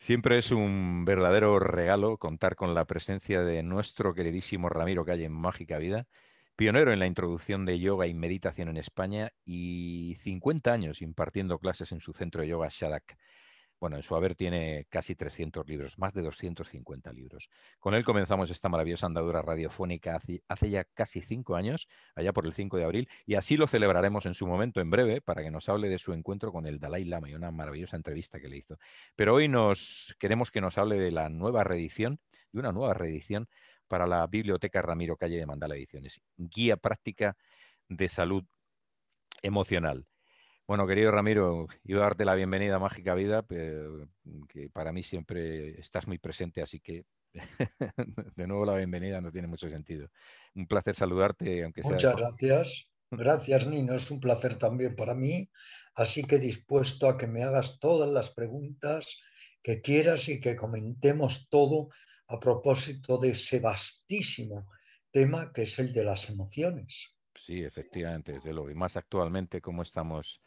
Siempre es un verdadero regalo contar con la presencia de nuestro queridísimo Ramiro Calle en Mágica Vida, pionero en la introducción de yoga y meditación en España y 50 años impartiendo clases en su centro de yoga Shadak. Bueno, en su haber tiene casi 300 libros, más de 250 libros. Con él comenzamos esta maravillosa andadura radiofónica hace, ya casi cinco años, allá por el 5 de abril, y así lo celebraremos en su momento en breve para que nos hable de su encuentro con el Dalai Lama y una maravillosa entrevista que le hizo. Pero hoy nos queremos que nos hable de la nueva reedición, de una nueva reedición para la Biblioteca Ramiro Calle de Mandala Ediciones, Guía Práctica de Salud Emocional. Bueno, querido Ramiro, iba a darte la bienvenida a Mágica Vida, pero que para mí siempre estás muy presente, así que de nuevo la bienvenida no tiene mucho sentido. Un placer saludarte, aunque sea. Muchas gracias. Gracias, Nino. Es un placer también para mí. Así que dispuesto a que me hagas todas las preguntas que quieras y que comentemos todo a propósito de ese vastísimo tema que es el de las emociones. Sí, efectivamente, desde luego. Y más actualmente, como estamos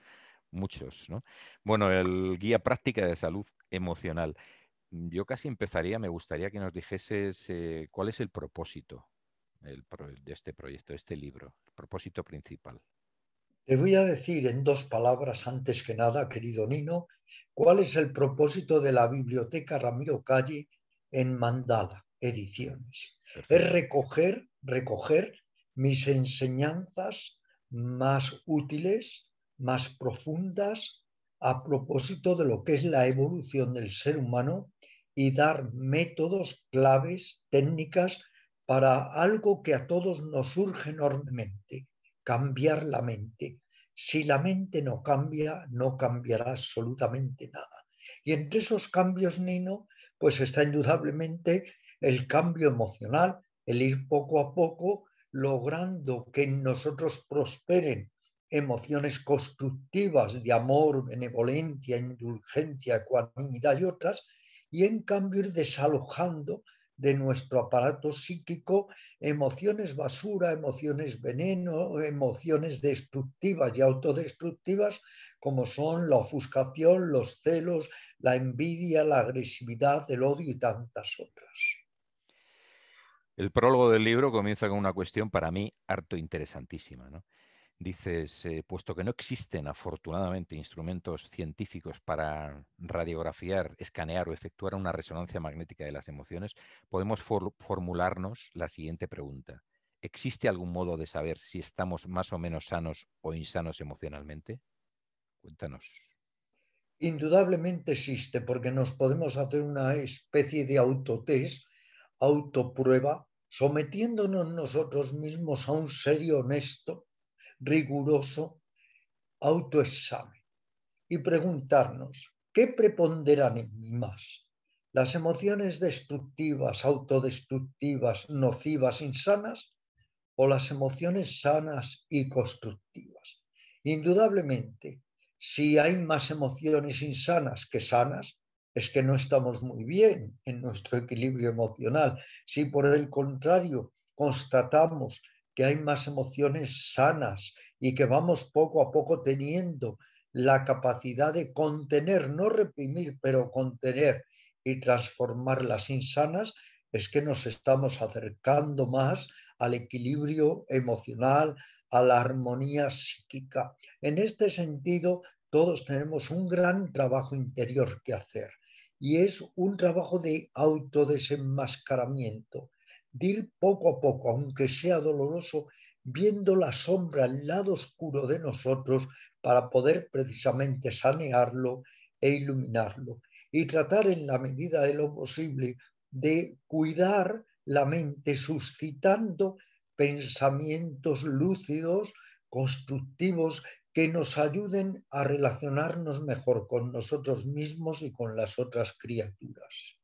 muchos, ¿no? Bueno, el guía práctica de salud emocional. Yo casi empezaría, me gustaría que nos dijeses eh, cuál es el propósito de este proyecto, de este libro, el propósito principal. Te voy a decir en dos palabras, antes que nada, querido Nino, cuál es el propósito de la Biblioteca Ramiro Calle en Mandala Ediciones. Es recoger, recoger mis enseñanzas más útiles, más profundas a propósito de lo que es la evolución del ser humano y dar métodos, claves, técnicas para algo que a todos nos surge enormemente, cambiar la mente. Si la mente no cambia, no cambiará absolutamente nada. Y entre esos cambios, Nino, pues está indudablemente el cambio emocional, el ir poco a poco logrando que en nosotros prosperen emociones constructivas de amor, benevolencia, indulgencia, ecuanimidad y otras, y en cambio ir desalojando de nuestro aparato psíquico emociones basura, emociones veneno, emociones destructivas y autodestructivas como son la ofuscación, los celos, la envidia, la agresividad, el odio y tantas otras. El prólogo del libro comienza con una cuestión para mí harto interesantísima. Dices, eh, puesto que no existen afortunadamente instrumentos científicos para radiografiar, escanear o efectuar una resonancia magnética de las emociones, podemos formularnos la siguiente pregunta. ¿Existe algún modo de saber si estamos más o menos sanos o insanos emocionalmente? Cuéntanos. Indudablemente existe, porque nos podemos hacer una especie de autotest autoprueba, sometiéndonos nosotros mismos a un serio, honesto, riguroso autoexamen y preguntarnos, ¿qué preponderan en mí más? ¿Las emociones destructivas, autodestructivas, nocivas, insanas o las emociones sanas y constructivas? Indudablemente, si hay más emociones insanas que sanas, es que no estamos muy bien en nuestro equilibrio emocional. Si por el contrario constatamos que hay más emociones sanas y que vamos poco a poco teniendo la capacidad de contener, no reprimir, pero contener y transformar las insanas, es que nos estamos acercando más al equilibrio emocional, a la armonía psíquica. En este sentido, todos tenemos un gran trabajo interior que hacer y es un trabajo de autodesenmascaramiento, ir poco a poco, aunque sea doloroso, viendo la sombra, el lado oscuro de nosotros para poder precisamente sanearlo e iluminarlo y tratar en la medida de lo posible de cuidar la mente suscitando pensamientos lúcidos, constructivos, que nos ayuden a relacionarnos mejor con nosotros mismos y con las otras criaturas.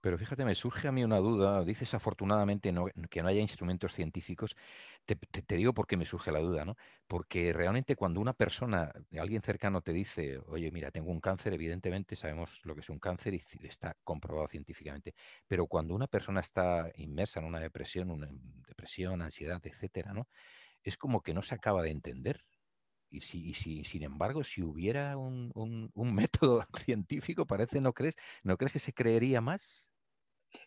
Pero fíjate, me surge a mí una duda. Dices afortunadamente que no haya instrumentos científicos. Te, digo por qué me surge la duda, ¿no? Porque realmente cuando una persona, alguien cercano te dice, oye, mira, tengo un cáncer, evidentemente sabemos lo que es un cáncer y está comprobado científicamente. Pero cuando una persona está inmersa en una depresión, una depresión, ansiedad, etcétera, ¿no? es como que no se acaba de entender. Y, si, si, sin embargo, si hubiera un, un, método científico, parece, ¿no crees? ¿No crees que se creería más?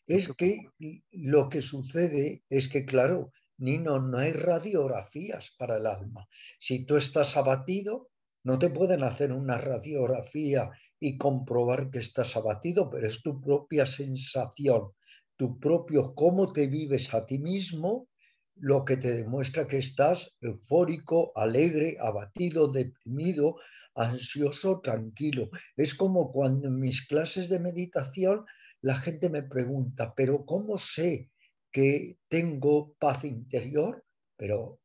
Es que lo que sucede es que, claro, Nino, no hay radiografías para el alma. Si tú estás abatido, no te pueden hacer una radiografía y comprobar que estás abatido, pero es tu propia sensación, tu propio cómo te vives a ti mismo, lo que te demuestra que estás eufórico, alegre, abatido, deprimido, ansioso, tranquilo. Es como cuando en mis clases de meditación la gente me pregunta, pero ¿cómo sé que tengo paz interior? Pero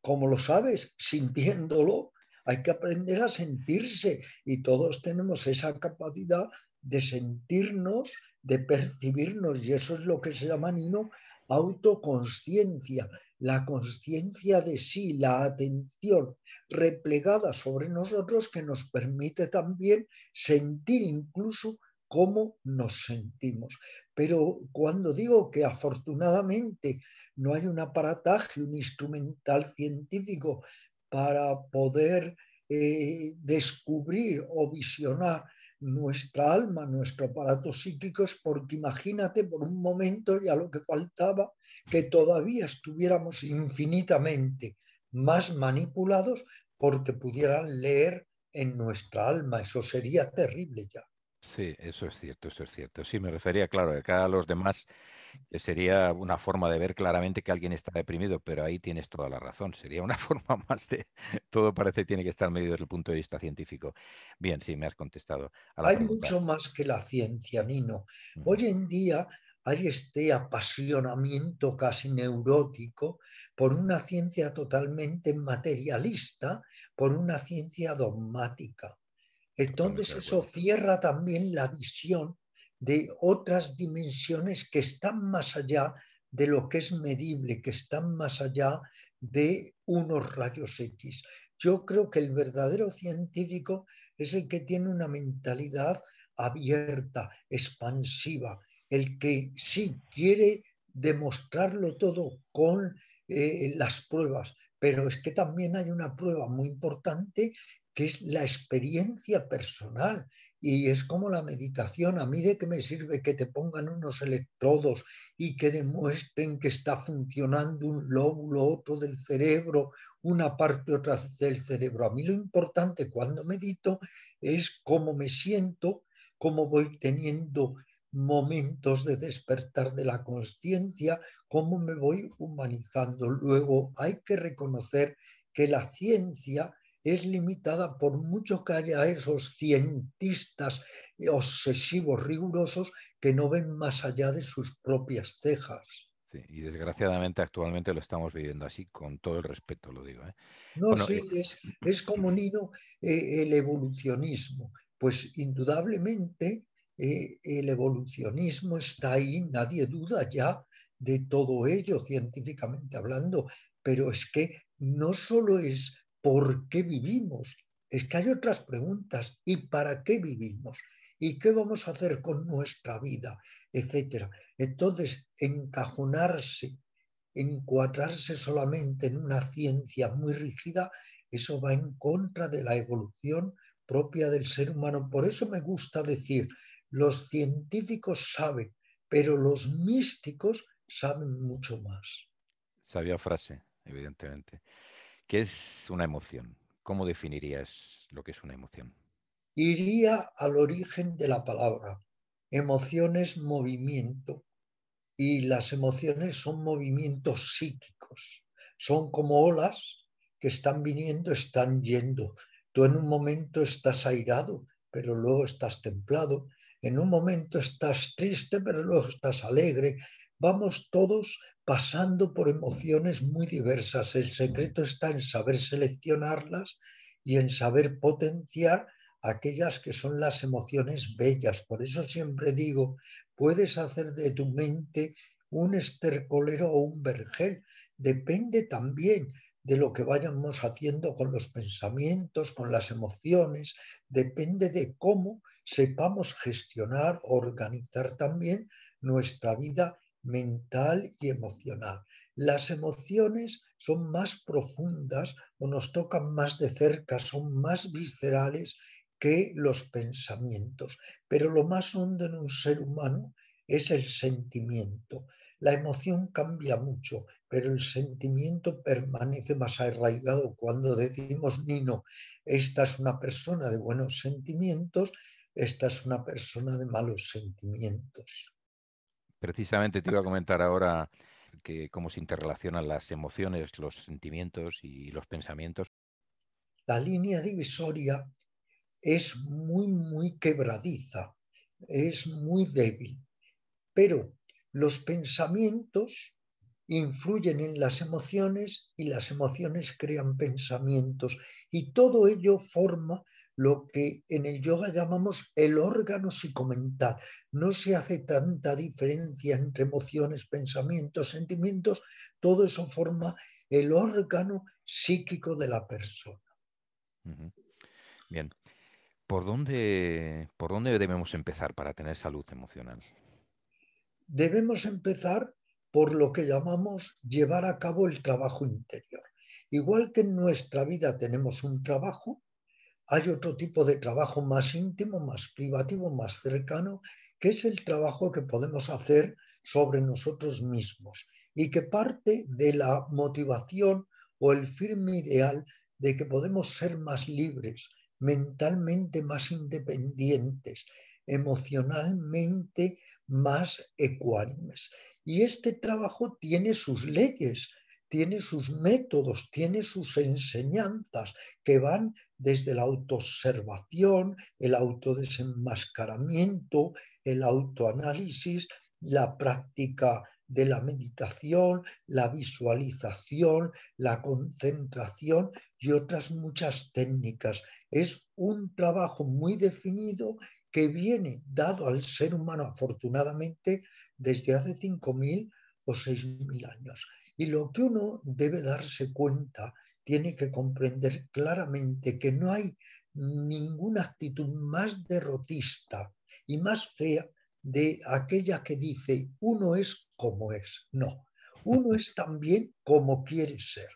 ¿cómo lo sabes? Sintiéndolo. Hay que aprender a sentirse y todos tenemos esa capacidad de sentirnos, de percibirnos y eso es lo que se llama, Nino, autoconsciencia, la conciencia de sí, la atención replegada sobre nosotros que nos permite también sentir incluso cómo nos sentimos. Pero cuando digo que afortunadamente no hay un aparataje, un instrumental científico para poder eh, descubrir o visionar nuestra alma, nuestro aparato psíquico, es porque imagínate por un momento ya lo que faltaba, que todavía estuviéramos infinitamente más manipulados porque pudieran leer en nuestra alma. Eso sería terrible ya. Sí, eso es cierto, eso es cierto. Sí, me refería, claro, de cada los demás, que sería una forma de ver claramente que alguien está deprimido, pero ahí tienes toda la razón. Sería una forma más de. Todo parece que tiene que estar medido desde el punto de vista científico. Bien, sí, me has contestado. Hay mucho más que la ciencia, Nino. Hoy en día hay este apasionamiento casi neurótico por una ciencia totalmente materialista, por una ciencia dogmática. Entonces eso cierra también la visión de otras dimensiones que están más allá de lo que es medible, que están más allá de unos rayos X. Yo creo que el verdadero científico es el que tiene una mentalidad abierta, expansiva, el que sí quiere demostrarlo todo con eh, las pruebas, pero es que también hay una prueba muy importante que es la experiencia personal. Y es como la meditación. A mí de qué me sirve que te pongan unos electrodos y que demuestren que está funcionando un lóbulo, otro del cerebro, una parte otra del cerebro. A mí lo importante cuando medito es cómo me siento, cómo voy teniendo momentos de despertar de la conciencia, cómo me voy humanizando. Luego hay que reconocer que la ciencia es limitada por mucho que haya esos cientistas obsesivos, rigurosos, que no ven más allá de sus propias cejas. Sí, y desgraciadamente actualmente lo estamos viviendo así, con todo el respeto lo digo. ¿eh? No, sí, eh, es, como Nino eh, el evolucionismo. Pues indudablemente el evolucionismo está ahí, nadie duda ya de todo ello científicamente hablando, pero es que no solo es ¿por qué vivimos? Es que hay otras preguntas. ¿Y para qué vivimos? ¿Y qué vamos a hacer con nuestra vida? Etcétera. Entonces, encajonarse, encuadrarse solamente en una ciencia muy rígida, eso va en contra de la evolución propia del ser humano. Por eso me gusta decir, los científicos saben, pero los místicos saben mucho más. Sabía frase, evidentemente. ¿Qué es una emoción? ¿Cómo definirías lo que es una emoción? Iría al origen de la palabra. Emoción es movimiento y las emociones son movimientos psíquicos. Son como olas que están viniendo, están yendo. Tú en un momento estás airado, pero luego estás templado. En un momento estás triste, pero luego estás alegre vamos todos pasando por emociones muy diversas. El secreto está en saber seleccionarlas y en saber potenciar aquellas que son las emociones bellas. Por eso siempre digo, puedes hacer de tu mente un estercolero o un vergel. Depende también de lo que vayamos haciendo con los pensamientos, con las emociones, depende de cómo sepamos gestionar, organizar también nuestra vida mental y emocional. Las emociones son más profundas o nos tocan más de cerca, son más viscerales que los pensamientos. Pero lo más hondo en un ser humano es el sentimiento. La emoción cambia mucho, pero el sentimiento permanece más arraigado. Cuando decimos, Nino, esta es una persona de buenos sentimientos, esta es una persona de malos sentimientos. Precisamente te iba a comentar ahora que cómo se interrelacionan las emociones, los sentimientos y los pensamientos. La línea divisoria es muy, muy quebradiza, es muy débil, pero los pensamientos influyen en las emociones y las emociones crean pensamientos y todo ello forma lo que en el yoga llamamos el órgano psicomental. No se hace tanta diferencia entre emociones, pensamientos, sentimientos, todo eso forma el órgano psíquico de la persona. Bien. ¿Por dónde, ¿Por dónde debemos empezar para tener salud emocional? Debemos empezar por lo que llamamos llevar a cabo el trabajo interior. Igual que en nuestra vida tenemos un trabajo, hay otro tipo de trabajo más íntimo, más privativo, más cercano, que es el trabajo que podemos hacer sobre nosotros mismos y que parte de la motivación o el firme ideal de que podemos ser más libres, mentalmente más independientes, emocionalmente más ecuánimes. Y este trabajo tiene sus leyes, tiene sus métodos, tiene sus enseñanzas que van desde la autoobservación, el autodesenmascaramiento, el autoanálisis, la práctica de la meditación, la visualización, la concentración y otras muchas técnicas. Es un trabajo muy definido que viene dado al ser humano afortunadamente desde hace 5.000 o 6.000 años. Y lo que uno debe darse cuenta, tiene que comprender claramente que no hay ninguna actitud más derrotista y más fea de aquella que dice uno es como es. No, uno es también como quiere ser.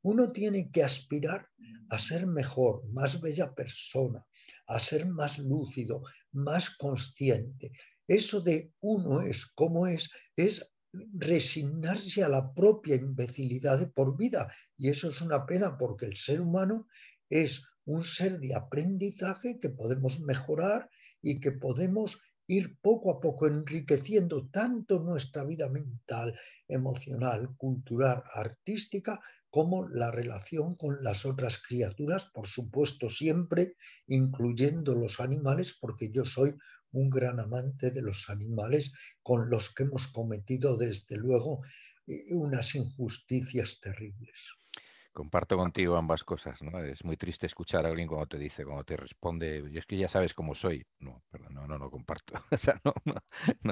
Uno tiene que aspirar a ser mejor, más bella persona, a ser más lúcido, más consciente. Eso de uno es como es es resignarse a la propia imbecilidad de por vida. Y eso es una pena porque el ser humano es un ser de aprendizaje que podemos mejorar y que podemos ir poco a poco enriqueciendo tanto nuestra vida mental, emocional, cultural, artística, como la relación con las otras criaturas, por supuesto siempre incluyendo los animales, porque yo soy un gran amante de los animales con los que hemos cometido desde luego eh, unas injusticias terribles. Comparto contigo ambas cosas, ¿no? Es muy triste escuchar a alguien cuando te dice, cuando te responde, y es que ya sabes cómo soy. No, no, no, no comparto.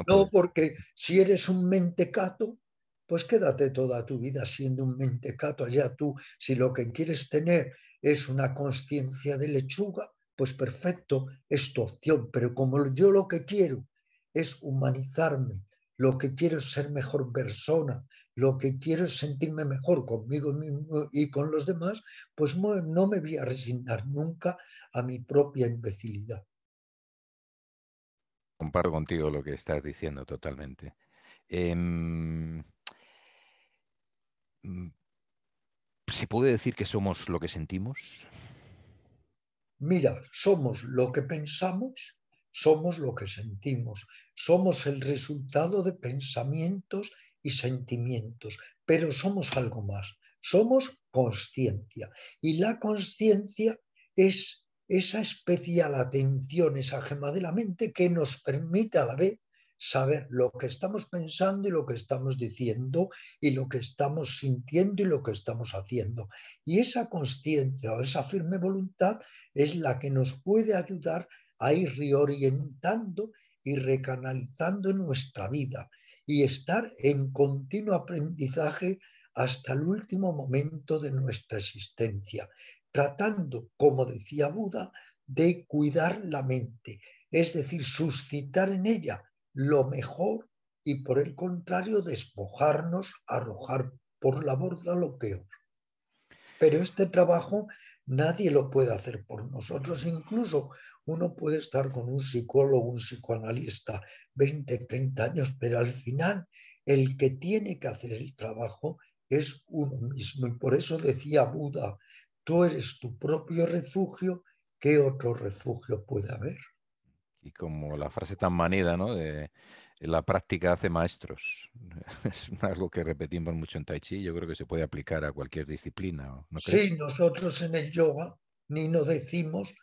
no, porque si eres un mentecato, pues quédate toda tu vida siendo un mentecato. Allá tú, si lo que quieres tener es una conciencia de lechuga, pues perfecto, es tu opción, pero como yo lo que quiero es humanizarme, lo que quiero es ser mejor persona, lo que quiero es sentirme mejor conmigo mismo y con los demás, pues no me voy a resignar nunca a mi propia imbecilidad. Comparo contigo lo que estás diciendo totalmente. Mm, ¿Se puede decir que somos lo que sentimos? Mira, somos lo que pensamos, somos lo que sentimos, somos el resultado de pensamientos y sentimientos, pero somos algo más, somos conciencia. Y la conciencia es esa especial atención, esa gema de la mente que nos permite a la vez saber lo que estamos pensando y lo que estamos diciendo y lo que estamos sintiendo y lo que estamos haciendo. Y esa conciencia o esa firme voluntad es la que nos puede ayudar a ir reorientando y recanalizando nuestra vida y estar en continuo aprendizaje hasta el último momento de nuestra existencia, tratando, como decía Buda, de cuidar la mente, es decir, suscitar en ella lo mejor y por el contrario despojarnos, arrojar por la borda lo peor. Pero este trabajo nadie lo puede hacer por nosotros. Incluso uno puede estar con un psicólogo, un psicoanalista 20, 30 años, pero al final el que tiene que hacer el trabajo es uno mismo. Y por eso decía Buda, tú eres tu propio refugio, ¿qué otro refugio puede haber? Y como la frase tan manida, ¿no? De la práctica hace maestros. Es algo que repetimos mucho en Tai Chi. Yo creo que se puede aplicar a cualquier disciplina. sí, nosotros en el yoga ni nos decimos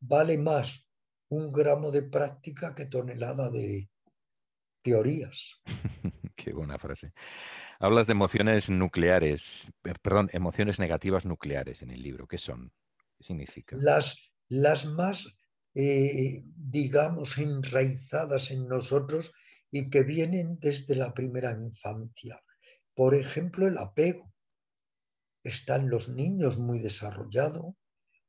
vale más un gramo de práctica que tonelada de teorías. Qué buena frase. Hablas de emociones nucleares, perdón, emociones negativas nucleares en el libro. ¿Qué son? ¿Qué significa? Las, las más, eh, digamos, enraizadas en nosotros y que vienen desde la primera infancia. Por ejemplo, el apego. Está en los niños muy desarrollado,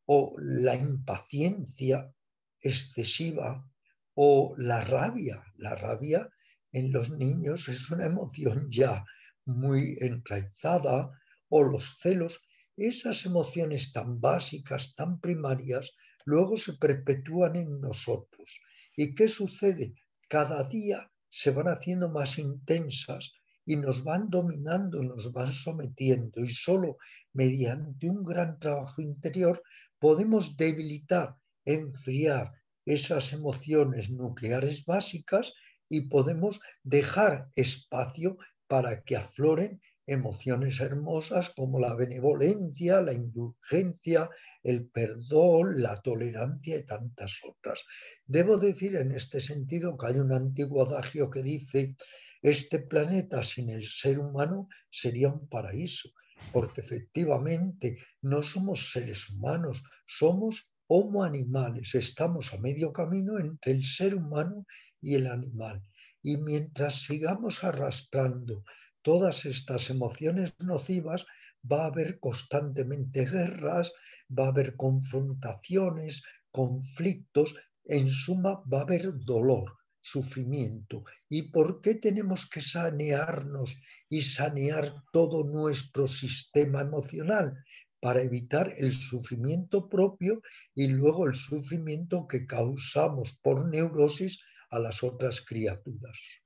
o la impaciencia excesiva, o la rabia. La rabia en los niños es una emoción ya muy enraizada, o los celos. Esas emociones tan básicas, tan primarias, luego se perpetúan en nosotros. ¿Y qué sucede? Cada día se van haciendo más intensas y nos van dominando, nos van sometiendo y solo mediante un gran trabajo interior podemos debilitar, enfriar esas emociones nucleares básicas y podemos dejar espacio para que afloren emociones hermosas como la benevolencia, la indulgencia, el perdón, la tolerancia y tantas otras. Debo decir en este sentido que hay un antiguo adagio que dice, este planeta sin el ser humano sería un paraíso, porque efectivamente no somos seres humanos, somos homo animales, estamos a medio camino entre el ser humano y el animal. Y mientras sigamos arrastrando todas estas emociones nocivas, va a haber constantemente guerras, va a haber confrontaciones, conflictos, en suma va a haber dolor, sufrimiento. ¿Y por qué tenemos que sanearnos y sanear todo nuestro sistema emocional? Para evitar el sufrimiento propio y luego el sufrimiento que causamos por neurosis a las otras criaturas.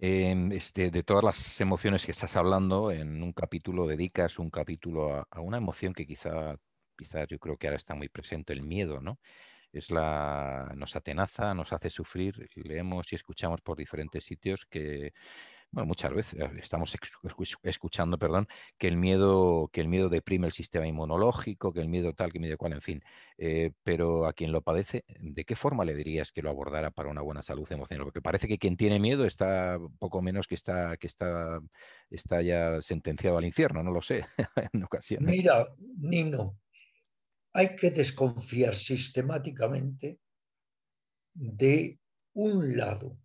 Este, de todas las emociones que estás hablando, en un capítulo dedicas un capítulo a, una emoción que quizá, quizá yo creo que ahora está muy presente, el miedo, ¿no? Es la, nos atenaza, nos hace sufrir, leemos y escuchamos por diferentes sitios que bueno, muchas veces estamos escuchando, perdón, que el miedo, que el miedo deprime el sistema inmunológico, que el miedo tal, que el miedo cual, en fin. Eh, pero a quien lo padece, ¿de qué forma le dirías que lo abordara para una buena salud emocional? Porque parece que quien tiene miedo está poco menos que está, que está, está ya sentenciado al infierno, no lo sé, en ocasiones. Mira, Nino, hay que desconfiar sistemáticamente de un lado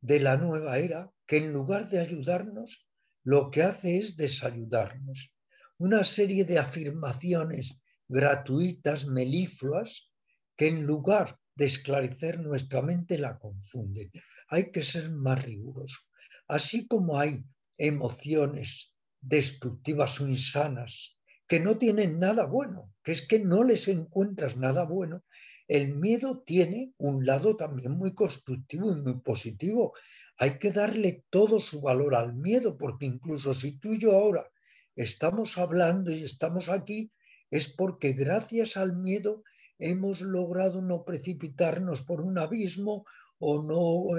de la nueva era que en lugar de ayudarnos, lo que hace es desayudarnos. Una serie de afirmaciones gratuitas, melifluas, que en lugar de esclarecer nuestra mente la confunden. Hay que ser más rigurosos. Así como hay emociones destructivas o insanas que no tienen nada bueno, que es que no les encuentras nada bueno, el miedo tiene un lado también muy constructivo y muy positivo. Hay que darle todo su valor al miedo, porque incluso si tú y yo ahora estamos hablando y estamos aquí, es porque gracias al miedo hemos logrado no precipitarnos por un abismo o no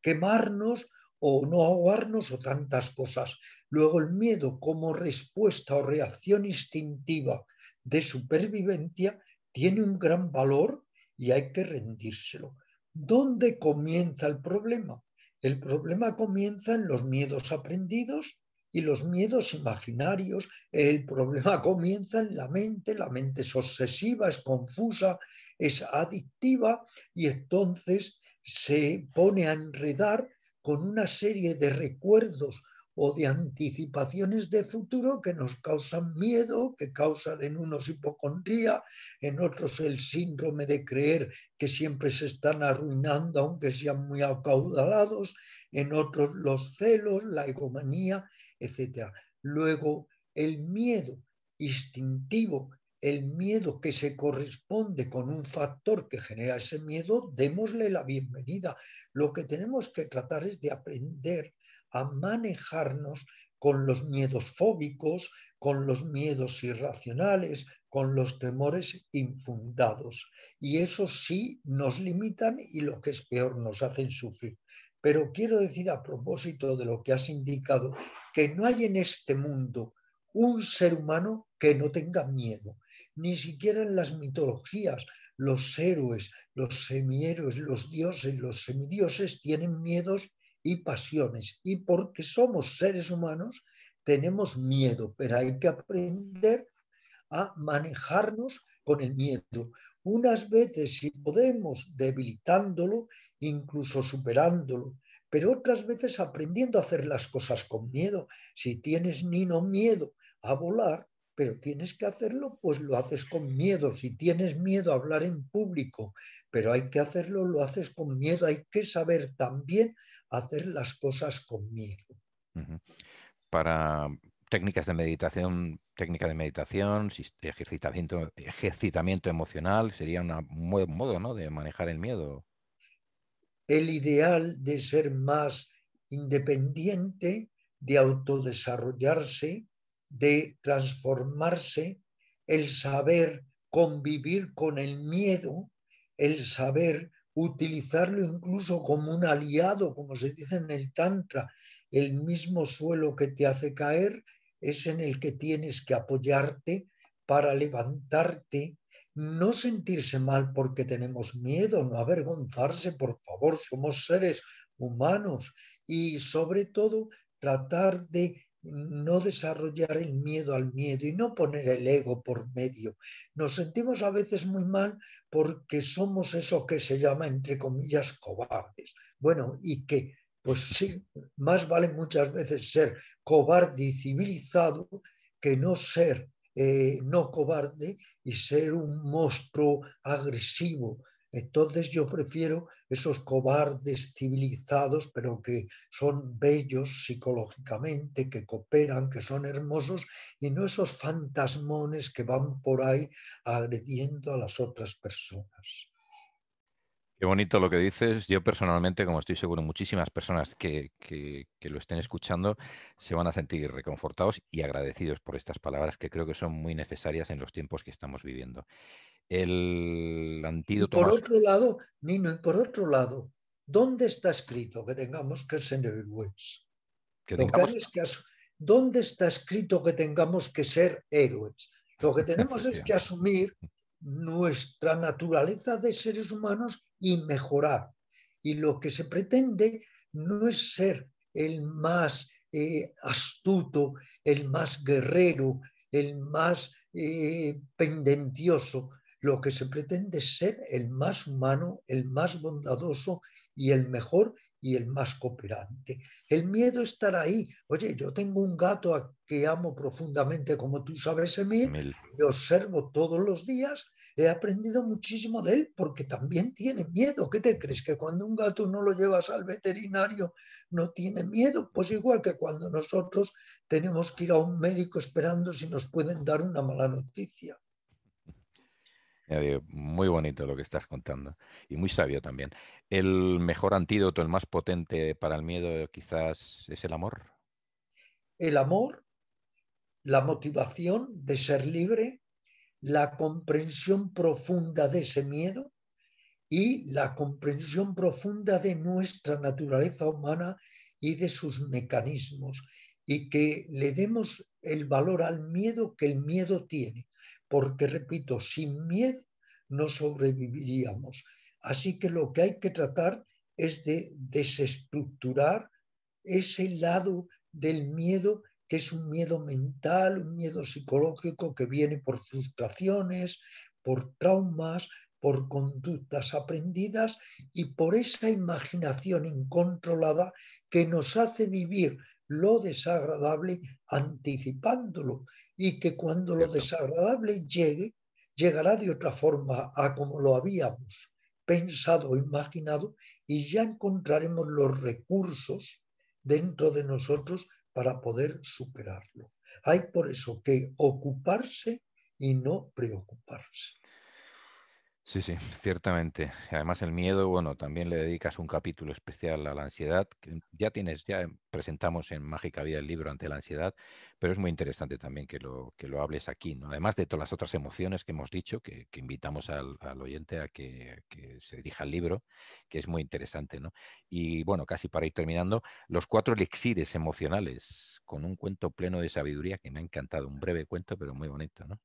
quemarnos o no ahogarnos o tantas cosas. Luego el miedo como respuesta o reacción instintiva de supervivencia tiene un gran valor y hay que rendírselo. ¿Dónde comienza el problema? El problema comienza en los miedos aprendidos y los miedos imaginarios. El problema comienza en la mente, la mente es obsesiva, es confusa, es adictiva y entonces se pone a enredar con una serie de recuerdos o de anticipaciones de futuro que nos causan miedo, que causan en unos hipocondría, en otros el síndrome de creer que siempre se están arruinando aunque sean muy acaudalados, en otros los celos, la egomanía, etc. Luego, el miedo instintivo, el miedo que se corresponde con un factor que genera ese miedo, démosle la bienvenida. Lo que tenemos que tratar es de aprender a manejarnos con los miedos fóbicos, con los miedos irracionales, con los temores infundados. Y eso sí nos limitan y lo que es peor, nos hacen sufrir. Pero quiero decir a propósito de lo que has indicado, que no hay en este mundo un ser humano que no tenga miedo. Ni siquiera en las mitologías los héroes, los semihéroes, los dioses, los semidioses tienen miedos y pasiones. Y porque somos seres humanos, tenemos miedo, pero hay que aprender a manejarnos con el miedo. Unas veces, si podemos, debilitándolo, incluso superándolo, pero otras veces aprendiendo a hacer las cosas con miedo. Si tienes ni no miedo a volar, pero tienes que hacerlo, pues lo haces con miedo. Si tienes miedo a hablar en público, pero hay que hacerlo, lo haces con miedo. Hay que saber también hacer las cosas con miedo. Para técnicas de meditación, técnica de meditación, ejercitamiento, ejercitamiento emocional, sería un buen modo ¿no? de manejar el miedo. El ideal de ser más independiente, de autodesarrollarse, de transformarse, el saber convivir con el miedo, el saber utilizarlo incluso como un aliado, como se dice en el Tantra, el mismo suelo que te hace caer es en el que tienes que apoyarte para levantarte, no sentirse mal porque tenemos miedo, no avergonzarse, por favor, somos seres humanos y sobre todo tratar de no desarrollar el miedo al miedo y no poner el ego por medio. Nos sentimos a veces muy mal porque somos eso que se llama, entre comillas, cobardes. Bueno, ¿y qué? Pues sí, más vale muchas veces ser cobarde y civilizado que no ser eh, no cobarde y ser un monstruo agresivo, entonces yo prefiero esos cobardes civilizados, pero que son bellos psicológicamente, que cooperan, que son hermosos, y no esos fantasmones que van por ahí agrediendo a las otras personas. Qué bonito lo que dices. Yo personalmente, como estoy seguro, muchísimas personas que, lo estén escuchando se van a sentir reconfortados y agradecidos por estas palabras que creo que son muy necesarias en los tiempos que estamos viviendo. El antídoto. por otro lado, Nino, y por otro lado, ¿dónde está escrito que tengamos que ser héroes? ¿Dónde está escrito que tengamos que ser héroes? Lo que tenemos es que asumir nuestra naturaleza de seres humanos y mejorar. Y lo que se pretende no es ser el más eh, astuto, el más guerrero, el más eh, pendencioso. Lo que se pretende es ser el más humano, el más bondadoso y el mejor y el más cooperante. El miedo estará ahí. Oye, yo tengo un gato que amo profundamente, como tú sabes, Emil, y observo todos los días. He aprendido muchísimo de él porque también tiene miedo. ¿Qué te crees? Que cuando un gato no lo llevas al veterinario no tiene miedo. Pues igual que cuando nosotros tenemos que ir a un médico esperando si nos pueden dar una mala noticia. Muy bonito lo que estás contando y muy sabio también. ¿El mejor antídoto, el más potente para el miedo quizás es el amor? El amor, la motivación de ser libre, la comprensión profunda de ese miedo y la comprensión profunda de nuestra naturaleza humana y de sus mecanismos y que le demos el valor al miedo que el miedo tiene porque, repito, sin miedo no sobreviviríamos. Así que lo que hay que tratar es de desestructurar ese lado del miedo que es un miedo mental, un miedo psicológico que viene por frustraciones, por traumas, por conductas aprendidas y por esa imaginación incontrolada que nos hace vivir lo desagradable anticipándolo y que cuando lo desagradable llegue, llegará de otra forma a como lo habíamos pensado o imaginado y ya encontraremos los recursos dentro de nosotros para poder superarlo. Hay por eso que ocuparse y no preocuparse. Sí, sí, ciertamente. Además el miedo, bueno, también le dedicas un capítulo especial a la ansiedad. Ya tienes, ya presentamos en Mágica Vida el libro ante la ansiedad, pero es muy interesante también que lo, que lo hables aquí, ¿no? Además de todas las otras emociones que hemos dicho, que, invitamos al, oyente a que, que, se dirija al libro, que es muy interesante, ¿no? Y bueno, casi para ir terminando, los cuatro elixires emocionales, con un cuento pleno de sabiduría que me ha encantado, un breve cuento, pero muy bonito, ¿no?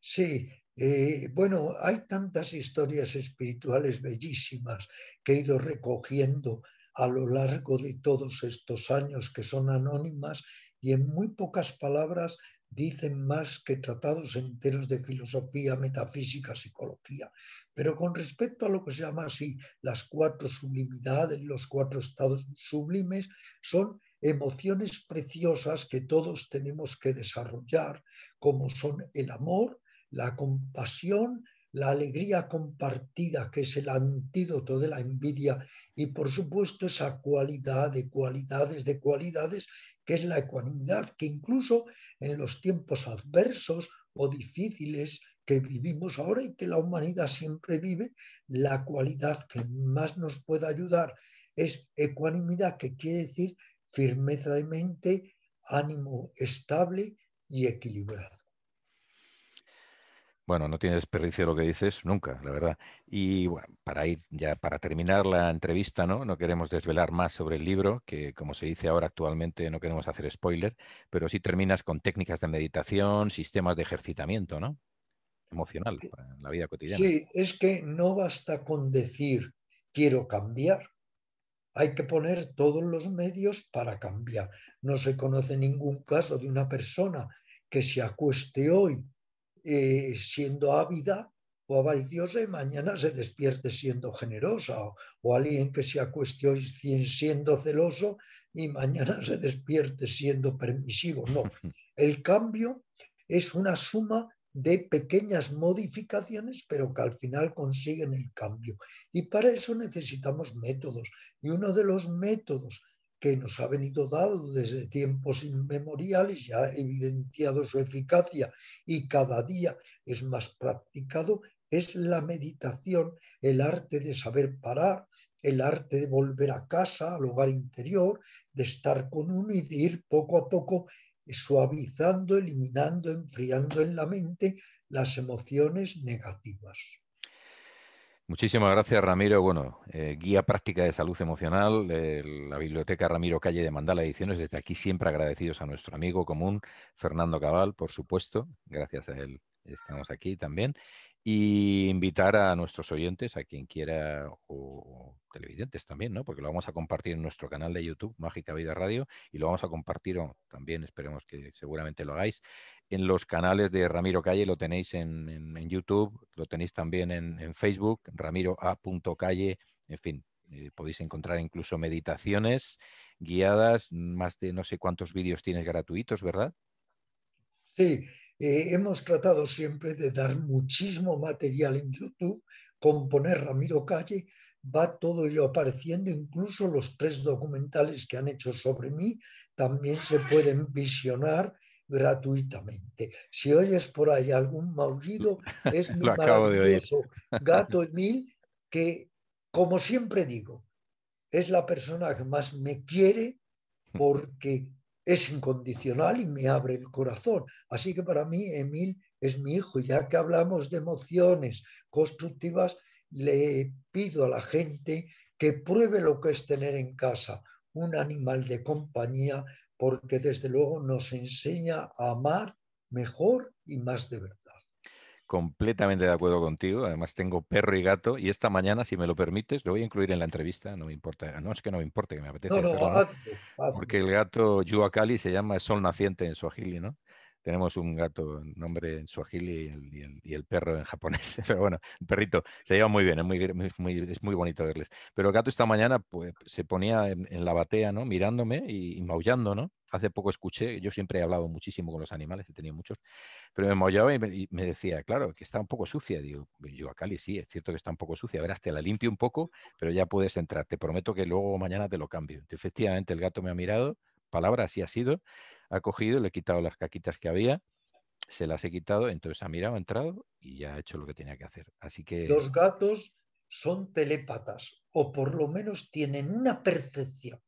Sí, eh, bueno, hay tantas historias espirituales bellísimas que he ido recogiendo a lo largo de todos estos años que son anónimas y en muy pocas palabras dicen más que tratados enteros de filosofía, metafísica, psicología. Pero con respecto a lo que se llama así las cuatro sublimidades, los cuatro estados sublimes, son emociones preciosas que todos tenemos que desarrollar, como son el amor, la compasión, la alegría compartida, que es el antídoto de la envidia, y por supuesto esa cualidad de cualidades de cualidades, que es la ecuanimidad, que incluso en los tiempos adversos o difíciles que vivimos ahora y que la humanidad siempre vive, la cualidad que más nos puede ayudar es ecuanimidad, que quiere decir firmeza de mente, ánimo estable y equilibrado. Bueno, no tiene desperdicio lo que dices nunca, la verdad. Y bueno, para ir ya para terminar la entrevista, ¿no? No queremos desvelar más sobre el libro, que como se dice ahora actualmente no queremos hacer spoiler, pero sí terminas con técnicas de meditación, sistemas de ejercitamiento, ¿no? Emocional eh, para la vida cotidiana. Sí, es que no basta con decir quiero cambiar. Hay que poner todos los medios para cambiar. No se conoce ningún caso de una persona que se acueste hoy eh, siendo ávida o avariciosa y mañana se despierte siendo generosa, o, alguien que se acueste hoy siendo celoso y mañana se despierte siendo permisivo. No, el cambio es una suma de pequeñas modificaciones, pero que al final consiguen el cambio. Y para eso necesitamos métodos. Y uno de los métodos que nos ha venido dado desde tiempos inmemoriales, ya ha evidenciado su eficacia y cada día es más practicado, es la meditación, el arte de saber parar, el arte de volver a casa, al hogar interior, de estar con uno y de ir poco a poco suavizando, eliminando, enfriando en la mente las emociones negativas. Muchísimas gracias, Ramiro. Bueno, eh, guía práctica de salud emocional de la Biblioteca Ramiro Calle de Mandala Ediciones. Desde aquí siempre agradecidos a nuestro amigo común, Fernando Cabal, por supuesto. Gracias a él estamos aquí también. Y invitar a nuestros oyentes, a quien quiera, o televidentes también, ¿no? Porque lo vamos a compartir en nuestro canal de YouTube, Mágica Vida Radio, y lo vamos a compartir también, esperemos que seguramente lo hagáis, en los canales de Ramiro Calle, lo tenéis en, YouTube, lo tenéis también en, Facebook, Ramiro A. Calle, en fin, eh, podéis encontrar incluso meditaciones guiadas, más de no sé cuántos vídeos tienes gratuitos, ¿verdad? Sí, eh, hemos tratado siempre de dar muchísimo material en YouTube, con poner Ramiro Calle, va todo ello apareciendo, incluso los tres documentales que han hecho sobre mí también se pueden visionar gratuitamente. Si oyes por ahí algún maullido, es mi maravilloso gato Emil, que, como siempre digo, es la persona que más me quiere porque es incondicional y me abre el corazón. Así que para mí Emil es mi hijo. Ya que hablamos de emociones constructivas, le pido a la gente que pruebe lo que es tener en casa un animal de compañía, porque desde luego nos enseña a amar mejor y más de verdad. Completamente de acuerdo contigo. Además, tengo perro y gato. Y esta mañana, si me lo permites, lo voy a incluir en la entrevista. No me importa. No es que no me importe, que me apetece. No, no, Porque el gato Yuakali se llama Sol Naciente en Swahili, ¿no? Tenemos un gato, nombre en suajili y el, y el, perro en japonés. Pero bueno, el perrito se lleva muy bien, es muy, muy, es muy bonito verles. Pero el gato esta mañana pues, se ponía en, la batea, ¿no? Mirándome y, maullando, ¿no? Hace poco escuché, yo siempre he hablado muchísimo con los animales, he tenido muchos, pero me maullaba y me, decía, claro, que está un poco sucia. Digo, yo a Cali sí, es cierto que está un poco sucia. Verás, te la limpio un poco, pero ya puedes entrar. Te prometo que luego mañana te lo cambio. Efectivamente, el gato me ha mirado, palabra, así ha sido. Ha cogido, le he quitado las caquitas que había, se las he quitado, entonces ha mirado, ha entrado y ya ha hecho lo que tenía que hacer. Así que... Los gatos son telépatas o por lo menos tienen una percepción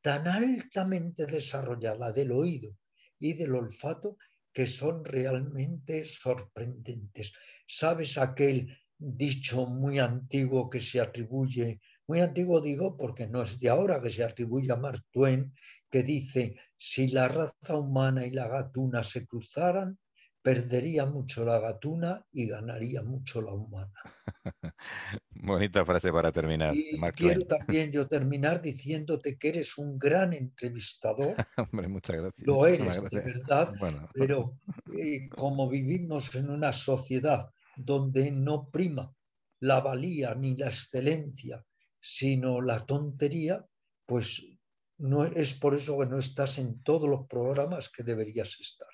tan altamente desarrollada del oído y del olfato que son realmente sorprendentes. ¿Sabes aquel dicho muy antiguo que se atribuye, muy antiguo digo porque no es de ahora, que se atribuye a Mark Twain, que dice, si la raza humana y la gatuna se cruzaran, perdería mucho la gatuna y ganaría mucho la humana. Bonita frase para terminar. Y quiero también yo terminar diciéndote que eres un gran entrevistador. Hombre, muchas gracias. Lo eres, de verdad. Pero eh, como vivimos en una sociedad donde no prima la valía ni la excelencia, sino la tontería, pues no es por eso que no estás en todos los programas que deberías estar.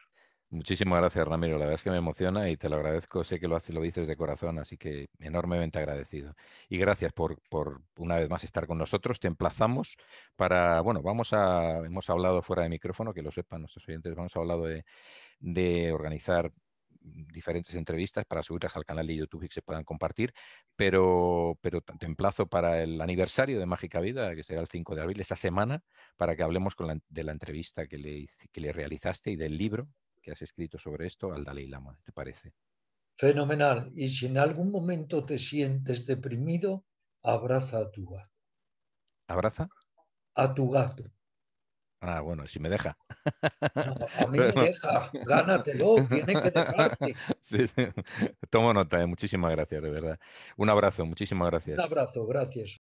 Muchísimas gracias, Ramiro. La verdad es que me emociona y te lo agradezco. Sé que lo haces, lo dices de corazón, así que enormemente agradecido. Y gracias por, por, una vez más estar con nosotros. Te emplazamos para, bueno, vamos a, hemos hablado fuera de micrófono, que lo sepan nuestros oyentes, hemos hablado de, de organizar diferentes entrevistas para subirlas al canal de YouTube y que se puedan compartir, pero, pero te emplazo para el aniversario de Mágica Vida, que será el 5 de abril, esa semana, para que hablemos con de la entrevista que le, que le realizaste y del libro que has escrito sobre esto al Dalai Lama, ¿te parece? Fenomenal. Y si en algún momento te sientes deprimido, abraza a tu gato. ¿Abraza? A tu gato. Ah, bueno, si me deja. a mí me deja, gánatelo, tiene que dejarte. Sí, sí. Tomo nota, ¿eh? muchísimas gracias, de verdad. Un abrazo, muchísimas gracias. Un abrazo, gracias.